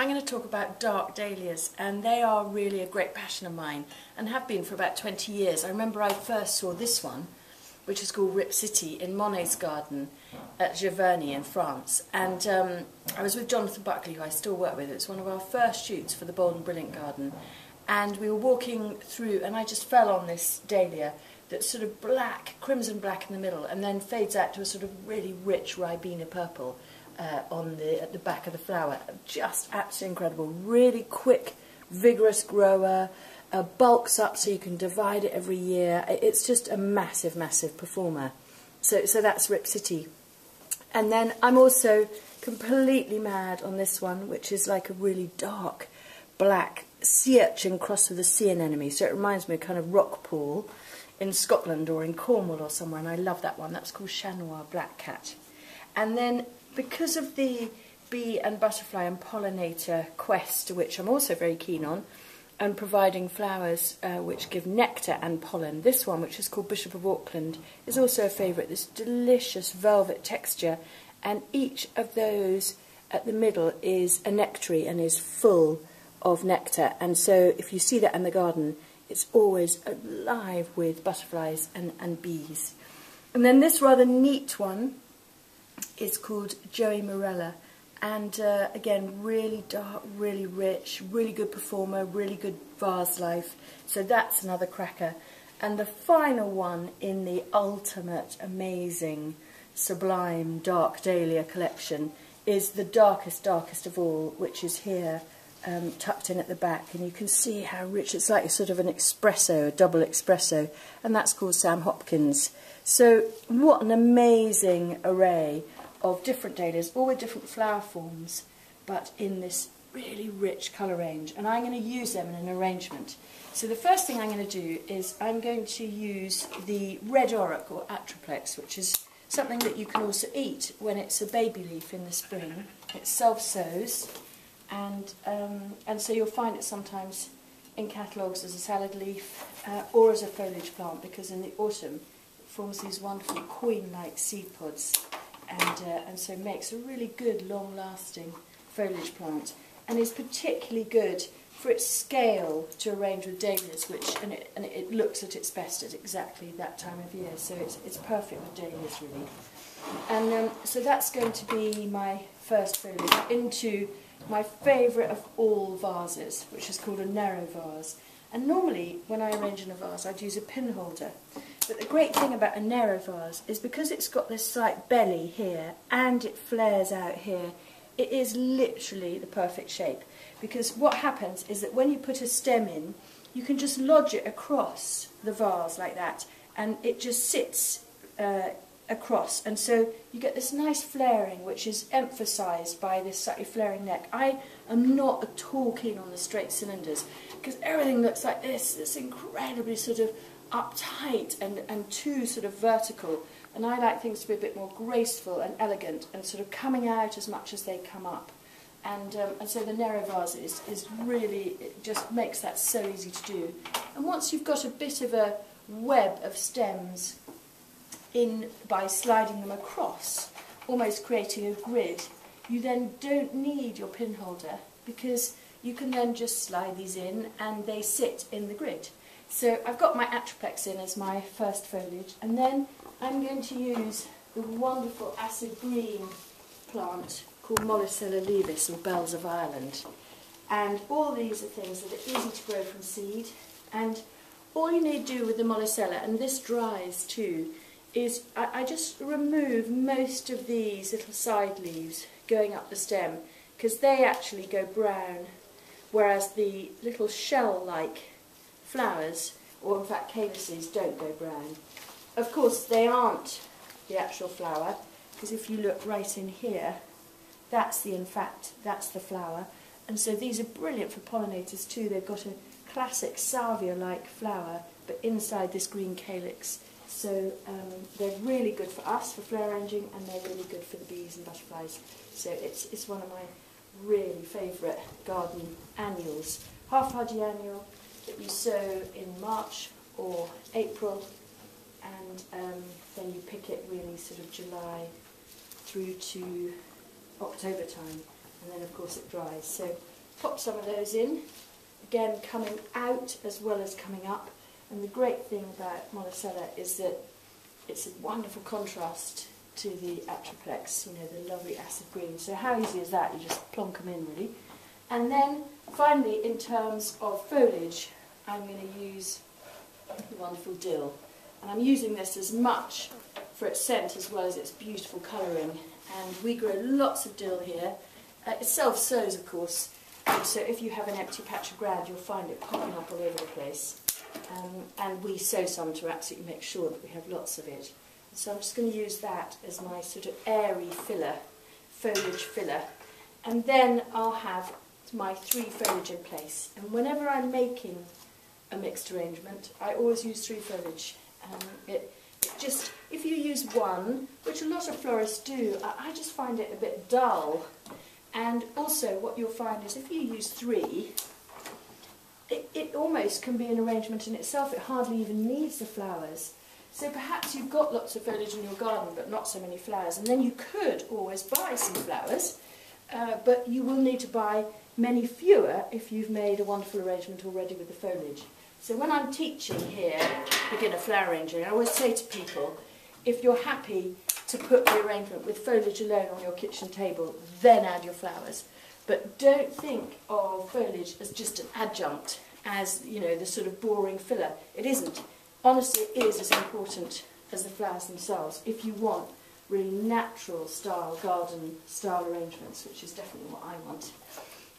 I'm going to talk about dark dahlias and they are really a great passion of mine and have been for about 20 years. I remember I first saw this one which is called Rip City in Monet's garden at Giverny in France and um, I was with Jonathan Buckley who I still work with. It's one of our first shoots for the Bold and Brilliant Garden and we were walking through and I just fell on this dahlia that's sort of black, crimson black in the middle and then fades out to a sort of really rich Ribena purple uh, on the at the back of the flower. Just absolutely incredible. Really quick, vigorous grower. Uh, bulks up so you can divide it every year. It's just a massive, massive performer. So, so that's Rip City. And then I'm also completely mad on this one, which is like a really dark black sea urchin crossed with a sea anemone. So it reminds me of kind of rock pool in Scotland or in Cornwall or somewhere, and I love that one. That's called Chat Noir Black Cat. And then because of the bee and butterfly and pollinator quest, which I'm also very keen on, and providing flowers uh, which give nectar and pollen. This one, which is called Bishop of Auckland, is also a favourite. This delicious velvet texture, and each of those at the middle is a nectary and is full of nectar. And so, if you see that in the garden, it's always alive with butterflies and, and bees. And then this rather neat one is called Jowey Mirella. And uh, again, really dark, really rich, really good performer, really good vase life. So that's another cracker. And the final one in the ultimate, amazing, sublime Dark Dahlia collection is the darkest, darkest of all, which is here, um, tucked in at the back. And you can see how rich, it's like sort of an espresso, a double espresso. And that's called Sam Hopkins. So what an amazing array of different dahlias, all with different flower forms, but in this really rich colour range. And I'm going to use them in an arrangement. So the first thing I'm going to do is I'm going to use the red orache or atriplex, which is something that you can also eat when it's a baby leaf in the spring. It self-sows, and, um, and so you'll find it sometimes in catalogues as a salad leaf uh, or as a foliage plant because in the autumn it forms these wonderful queen-like seed pods and, uh, and so makes a really good long-lasting foliage plant and is particularly good for its scale to arrange with dahlias, which and it, and it looks at its best at exactly that time of year, so it's, it's perfect with dahlias really. And um, so that's going to be my first foliage into my favourite of all vases, which is called a Nero vase. And normally, when I arrange in a vase, I'd use a pin holder. But the great thing about a Nero vase is because it's got this slight belly here and it flares out here, it is literally the perfect shape. Because what happens is that when you put a stem in, you can just lodge it across the vase like that, and it just sits uh, across. And so you get this nice flaring, which is emphasised by this slightly flaring neck. I am not at all keen on the straight cylinders, because everything looks like this, this incredibly sort of uptight and, and too sort of vertical. And I like things to be a bit more graceful and elegant and sort of coming out as much as they come up. And, um, and so the Nero vase is, is really, it just makes that so easy to do. And once you've got a bit of a web of stems in by sliding them across, almost creating a grid, you then don't need your pin holder because you can then just slide these in and they sit in the grid. So I've got my atriplex in as my first foliage and then I'm going to use the wonderful acid green plant called Moluccella laevis or bells of Ireland. And all these are things that are easy to grow from seed and all you need to do with the Moluccella, and this dries too, is I, I just remove most of these little side leaves going up the stem because they actually go brown whereas the little shell-like flowers, or in fact calices, don't go brown. Of course, they aren't the actual flower, because if you look right in here, that's the, in fact, that's the flower. And so these are brilliant for pollinators too. They've got a classic salvia-like flower, but inside this green calyx. So um, they're really good for us, for flower arranging, and they're really good for the bees and butterflies. So it's, it's one of my really favourite garden annuals. Half hardy annual that you sow in March or April and um, then you pick it really sort of July through to October time and then of course it dries. So pop some of those in, again coming out as well as coming up. And the great thing about Moluccella is that it's a wonderful contrast to the Atriplex, you know, the lovely acid green. So how easy is that? You just plonk them in really. And then finally, in terms of foliage, I'm going to use the wonderful dill. And I'm using this as much for its scent as well as its beautiful colouring. And we grow lots of dill here. Uh, it self-sows, of course, so if you have an empty patch of ground, you'll find it popping up all over the place. Um, and we sow some to absolutely make sure that we have lots of it. So I'm just going to use that as my sort of airy filler, foliage filler. And then I'll have my three foliage in place. And whenever I'm making a mixed arrangement, I always use three foliage. Um, it, it just, if you use one, which a lot of florists do, I, I just find it a bit dull. And also what you'll find is if you use three, it, it almost can be an arrangement in itself. It hardly even needs the flowers. So perhaps you've got lots of foliage in your garden but not so many flowers. And then you could always buy some flowers, uh, but you will need to buy many fewer if you've made a wonderful arrangement already with the foliage. So when I'm teaching here, beginner flower arranging, I always say to people, if you're happy to put the arrangement with foliage alone on your kitchen table, then add your flowers. But don't think of foliage as just an adjunct, as you know, the sort of boring filler. It isn't. Honestly, it is as important as the flowers themselves if you want really natural style, garden style arrangements, which is definitely what I want.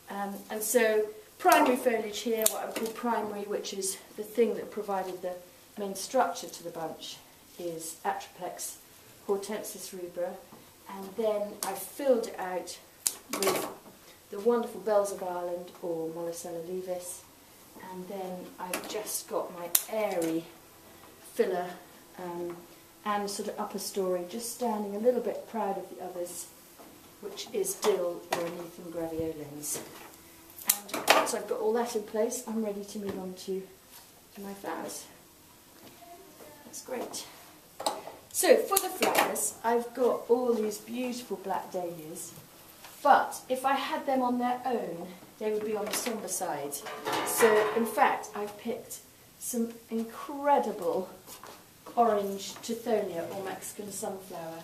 Um, and so primary foliage here, what I would call primary, which is the thing that provided the main structure to the bunch, is Atriplex Hortensis rubra, and then I filled it out with the wonderful Bells of Ireland or Moluccella laevis, and then I've just got my airy filler um, and sort of upper story, just standing a little bit proud of the others, which is dill or Anethum graveolens. And once I've got all that in place, I'm ready to move on to, to my flowers. That's great. So for the flowers, I've got all these beautiful black dahlias, but if I had them on their own, they would be on the sombre side. So in fact, I've picked some incredible orange Tithonia or Mexican sunflower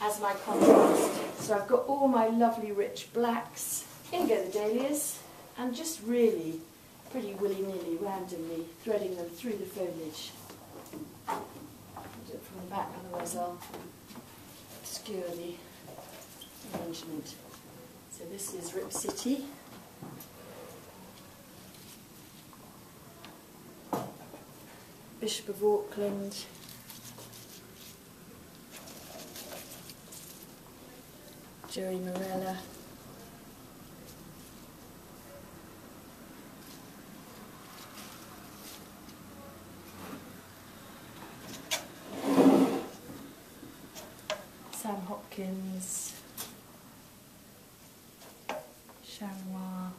as my contrast. So I've got all my lovely rich blacks, in go the dahlias, and just really pretty willy-nilly, randomly threading them through the foliage from the back, otherwise I'll obscure the arrangement. So this is Rip City. Bishop of Auckland. Jowey Mirella. Sam Hopkins, Chat Noir,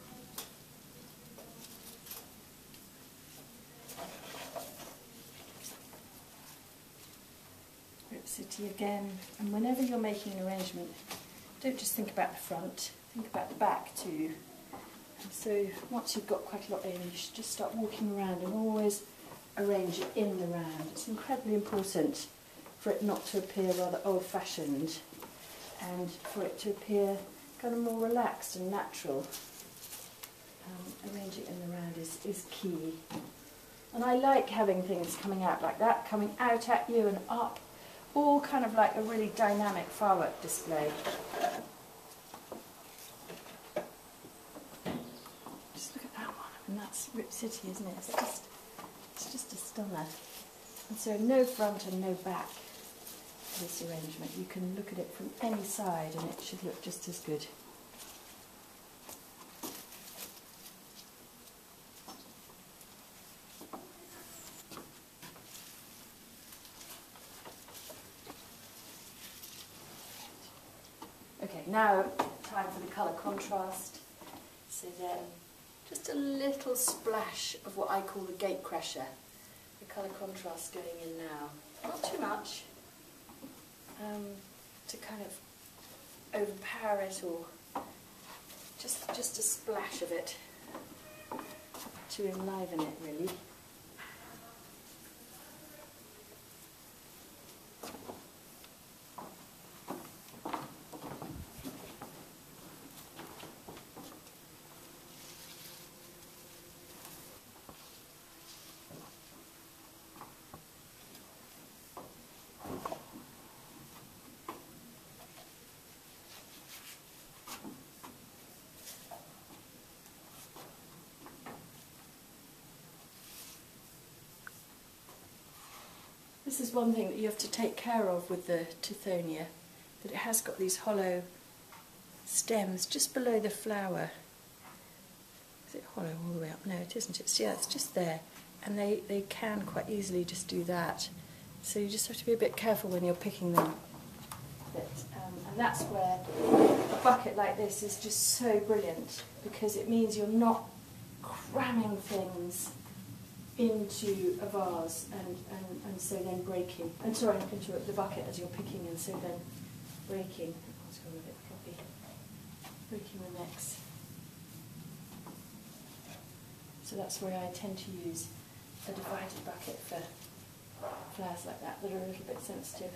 Rip City again. And whenever you're making an arrangement, don't just think about the front, think about the back too. And so once you've got quite a lot in, you should just start walking around and always arrange it in the round. It's incredibly important for it not to appear rather old-fashioned and for it to appear kind of more relaxed and natural. Um, arranging in the round is, is key. And I like having things coming out like that, coming out at you and up, all kind of like a really dynamic firework display. Just look at that one, and that's Rip City, isn't it? It's just, it's just a stunner. And so no front and no back this arrangement. You can look at it from any side and it should look just as good. Okay, now time for the colour contrast. So then just a little splash of what I call the gate crusher. The colour contrast going in now. Not too much, um, to kind of overpower it or just, just a splash of it to enliven it really. This is one thing that you have to take care of with the Tithonia, that it has got these hollow stems just below the flower. Is it hollow all the way up? No, it isn't. It's, yeah, it's just there. And they, they can quite easily just do that. So you just have to be a bit careful when you're picking them. But, um, and that's where a bucket like this is just so brilliant because it means you're not cramming things into a vase and, and, and so then breaking, and sorry, into the bucket as you're picking and so then breaking. It's gone a bit floppy. Breaking the necks. So that's where I tend to use a divided bucket for flowers like that that are a little bit sensitive.